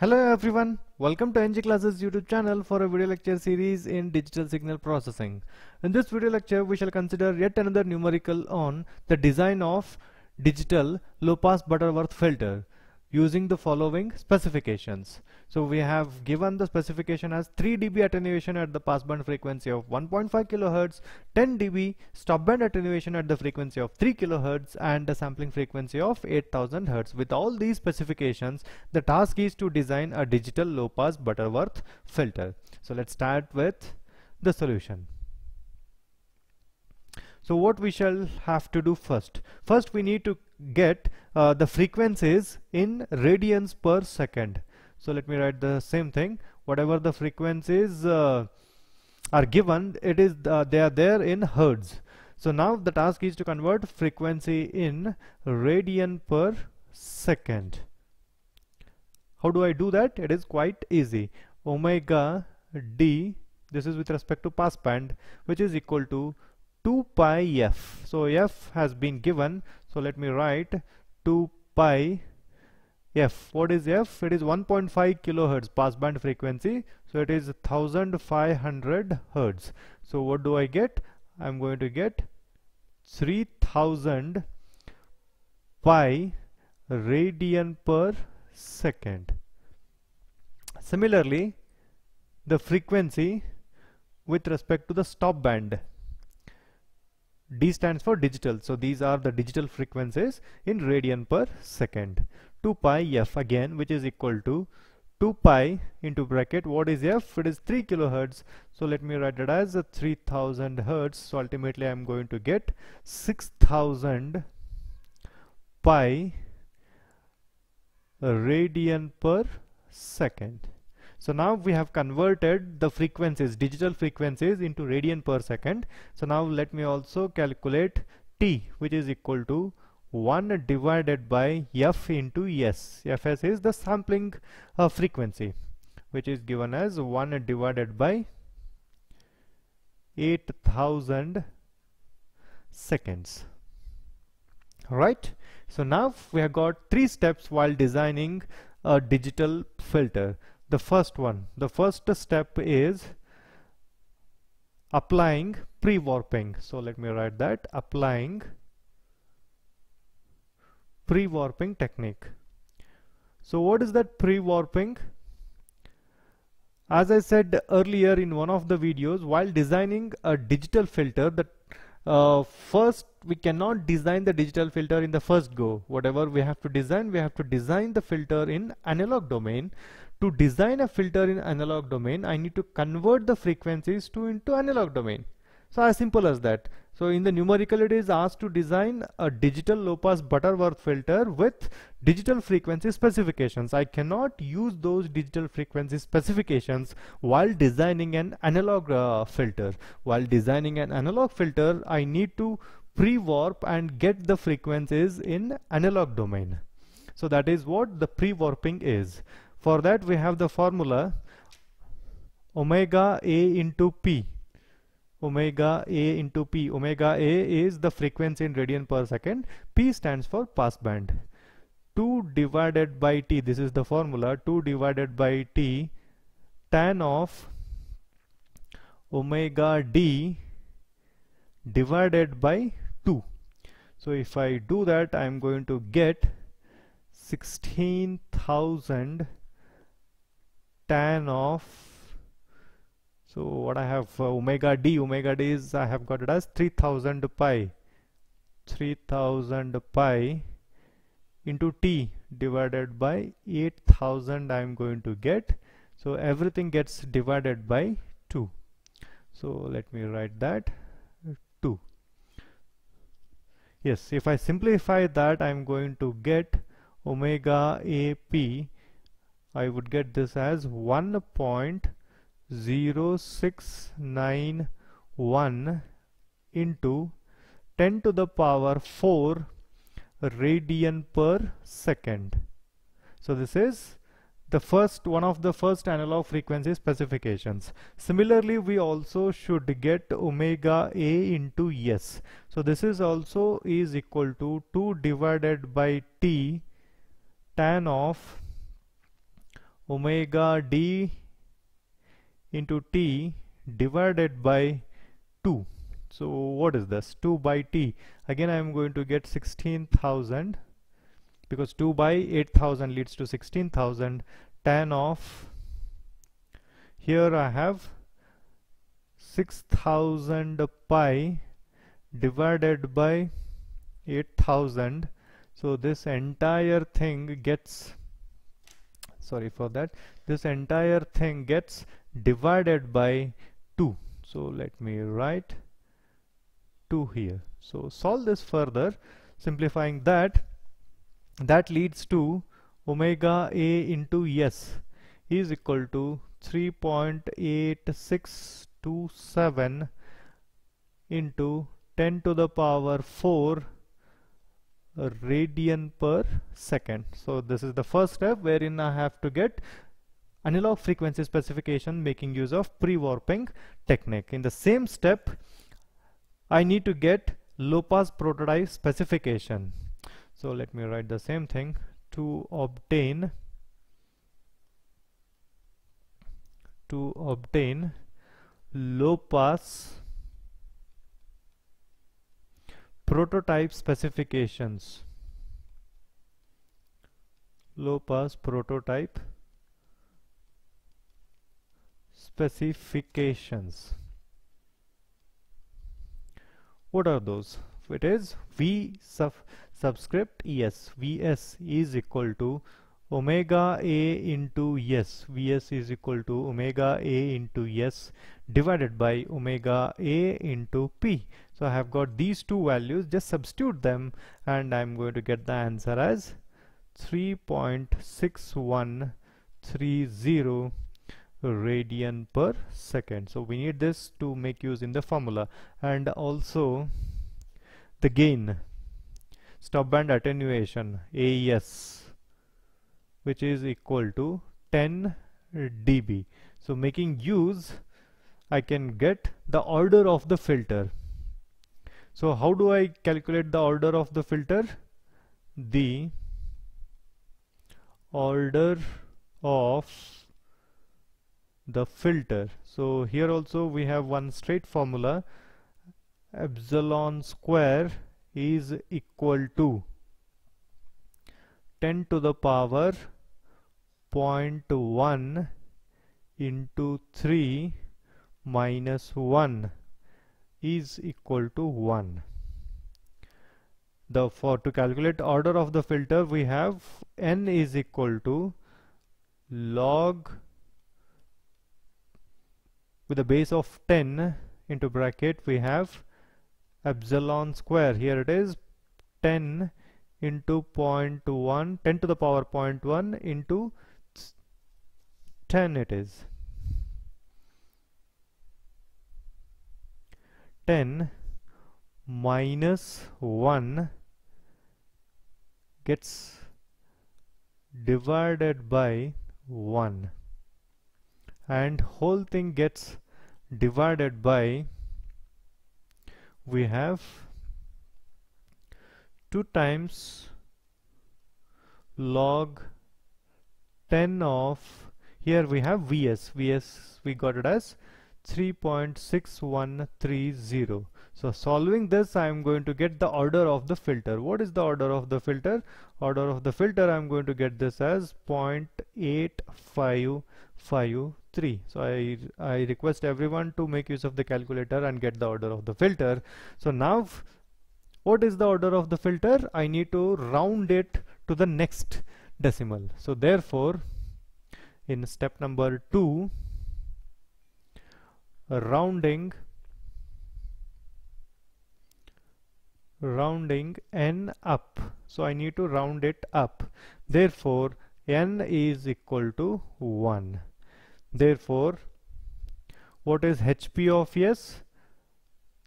Hello everyone, welcome to EnggClasses YouTube channel for a video lecture series in digital signal processing. In this video lecture we shall consider yet another numerical on the design of digital low pass Butterworth filter using the following specifications. So we have given the specification as 3 dB attenuation at the passband frequency of 1.5 kHz, 10 dB stopband attenuation at the frequency of 3 kHz and a sampling frequency of 8000 Hz. With all these specifications, the task is to design a digital low pass Butterworth filter. So let's start with the solution. So what we shall have to do first? First we need to get uh, the frequencies in radians per second. So let me write the same thing. Whatever the frequencies uh, are given, it is uh, they are there in hertz. So now the task is to convert frequency in radian per second. How do I do that? It is quite easy. Omega d, this is with respect to passband, which is equal to 2 pi f. So f has been given. So let me write 2 pi f. What is f? It is 1.5 kilohertz passband frequency. So it is 1500 hertz. So what do I get? I'm going to get 3000 pi radian per second. Similarly, the frequency with respect to the stop band D stands for digital. So these are the digital frequencies in radian per second. 2 pi f again which is equal to 2 pi into bracket. What is f? It is 3 kilohertz. So let me write it as 3000 hertz. So ultimately I'm going to get 6000 pi radian per second so now we have converted the frequencies, digital frequencies into radian per second. So now let me also calculate T which is equal to 1 divided by F into S. Fs is the sampling uh, frequency which is given as 1 divided by 8000 seconds. Right. So now we have got three steps while designing a digital filter the first one. The first step is applying pre-warping. So let me write that. Applying pre-warping technique. So what is that pre-warping? As I said earlier in one of the videos while designing a digital filter that uh, first we cannot design the digital filter in the first go. Whatever we have to design we have to design the filter in analog domain to design a filter in analog domain I need to convert the frequencies to into analog domain. So as simple as that. So in the numerical it is asked to design a digital low pass Butterworth filter with digital frequency specifications. I cannot use those digital frequency specifications while designing an analog uh, filter. While designing an analog filter I need to pre-warp and get the frequencies in analog domain. So that is what the pre-warping is for that we have the formula omega A into P. Omega A into P. Omega A is the frequency in radian per second. P stands for passband. 2 divided by T. This is the formula. 2 divided by T tan of omega D divided by 2. So if I do that I am going to get 16,000 tan of so what I have uh, omega d omega d is I have got it as 3000 pi. 3000 pi into t divided by 8000 I am going to get. So everything gets divided by 2 so let me write that 2 yes if I simplify that I am going to get omega ap I would get this as 1.0691 into 10 to the power 4 radian per second. So this is the first one of the first analog frequency specifications. Similarly, we also should get omega A into S. So this is also is equal to 2 divided by T tan of omega d into t divided by 2 so what is this? 2 by t. Again I am going to get 16,000 because 2 by 8000 leads to 16,000 tan of here I have 6000 pi divided by 8000 so this entire thing gets sorry for that. This entire thing gets divided by 2 so let me write 2 here. So solve this further simplifying that. That leads to omega a into s is equal to 3.8627 into 10 to the power 4 radian per second. So this is the first step wherein I have to get analog frequency specification making use of pre-warping technique. In the same step I need to get low pass prototype specification. So let me write the same thing. To obtain to obtain low pass prototype specifications. Low pass prototype specifications. What are those? It is v sub subscript es vs is equal to omega a into s. Vs is equal to omega a into s divided by omega a into p so I have got these two values just substitute them and I'm going to get the answer as 3.6130 radian per second. So we need this to make use in the formula. And also the gain stop band attenuation AES which is equal to 10 dB. So making use I can get the order of the filter so how do I calculate the order of the filter? The order of the filter. So here also we have one straight formula. Epsilon square is equal to 10 to the power 0.1 into 3 minus 1 is equal to 1 the for to calculate order of the filter we have n is equal to log with a base of 10 into bracket we have epsilon square. Here it is 10 into 0.1 10 to the power 0.1 into 10 it is 10 minus 1 gets divided by 1 and whole thing gets divided by we have 2 times log 10 of here we have Vs Vs we got it as 3.6130 so solving this I am going to get the order of the filter. What is the order of the filter? Order of the filter I am going to get this as 0.8553 so I, I request everyone to make use of the calculator and get the order of the filter. So now what is the order of the filter? I need to round it to the next decimal. So therefore in step number 2 rounding rounding n up. So I need to round it up. Therefore n is equal to 1 therefore what is HP of S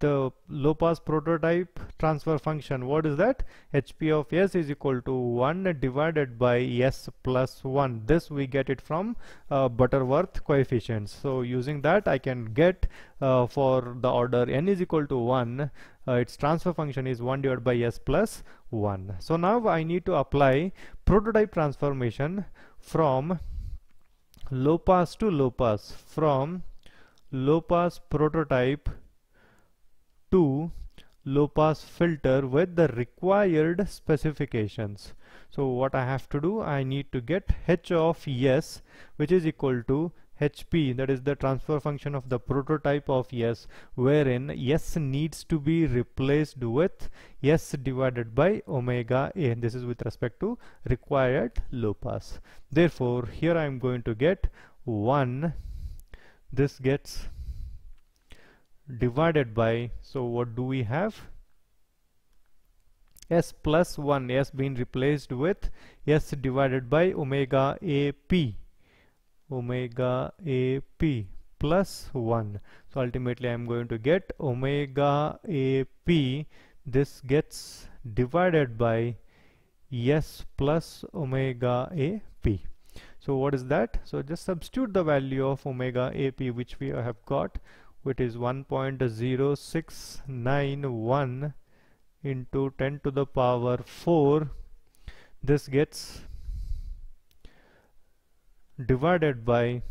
the low pass prototype transfer function. What is that? Hp of s is equal to 1 divided by s plus 1 this we get it from uh, butterworth coefficients. So using that I can get uh, for the order n is equal to 1 uh, its transfer function is 1 divided by s plus 1 so now I need to apply prototype transformation from low pass to low pass from low pass prototype to low pass filter with the required specifications. So what I have to do I need to get h of s which is equal to hp that is the transfer function of the prototype of s wherein s needs to be replaced with s divided by omega a. And this is with respect to required low pass therefore here I am going to get 1 this gets divided by so what do we have? S plus 1 s being replaced with s divided by omega ap omega ap plus 1 so ultimately I'm going to get omega ap this gets divided by s plus omega ap so what is that? So just substitute the value of omega ap which we have got which is 1.0691 into 10 to the power 4 this gets divided by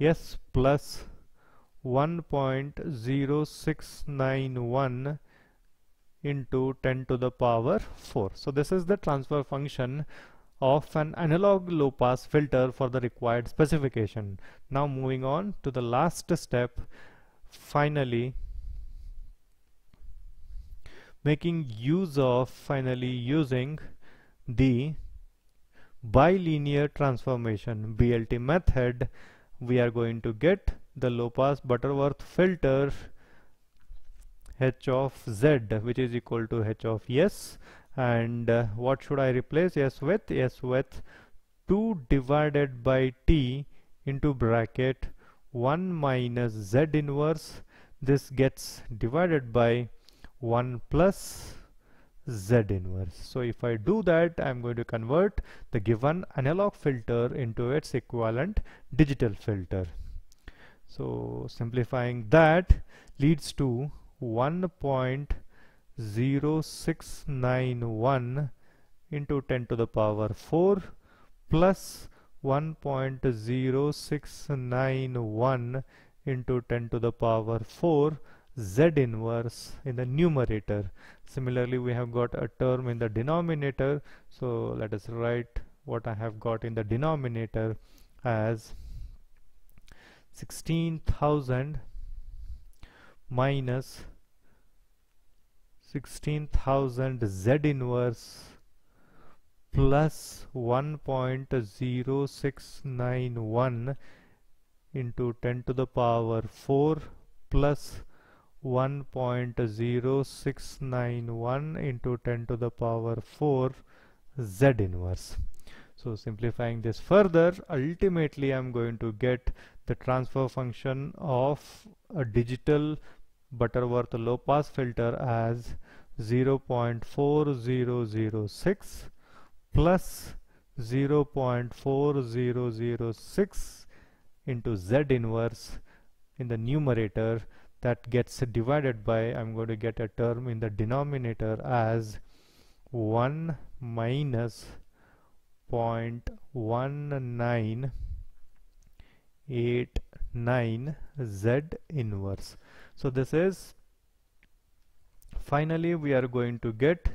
s plus 1.0691 into 10 to the power 4 so this is the transfer function of an analog low pass filter for the required specification. Now moving on to the last step finally making use of finally using the bilinear transformation BLT method we are going to get the low pass Butterworth filter h of z which is equal to h of s and uh, what should I replace? S with s with 2 divided by t into bracket 1 minus z inverse. This gets divided by 1 plus z inverse. So if I do that I'm going to convert the given analog filter into its equivalent digital filter. So simplifying that leads to 1 point 0691 into 10 to the power 4 plus 1.0691 into 10 to the power 4 z inverse in the numerator. Similarly we have got a term in the denominator. So let us write what I have got in the denominator as 16,000 minus 16,000 Z inverse plus 1.0691 into 10 to the power 4 plus 1.0691 into 10 to the power 4 Z inverse. So simplifying this further, ultimately I'm going to get the transfer function of a digital Butterworth low pass filter as 0.4006 plus 0.4006 into Z inverse in the numerator that gets divided by I'm going to get a term in the denominator as 1 minus 0.1989 Z inverse so this is finally we are going to get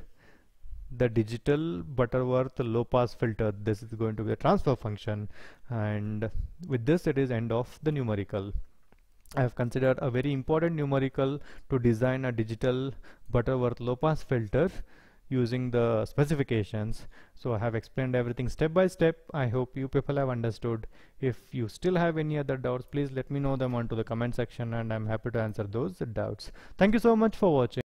the digital Butterworth low pass filter. This is going to be a transfer function. And with this it is end of the numerical. I have considered a very important numerical to design a digital Butterworth low pass filter using the specifications. So I have explained everything step by step. I hope you people have understood. If you still have any other doubts please let me know them onto the comment section and I'm happy to answer those doubts. Thank you so much for watching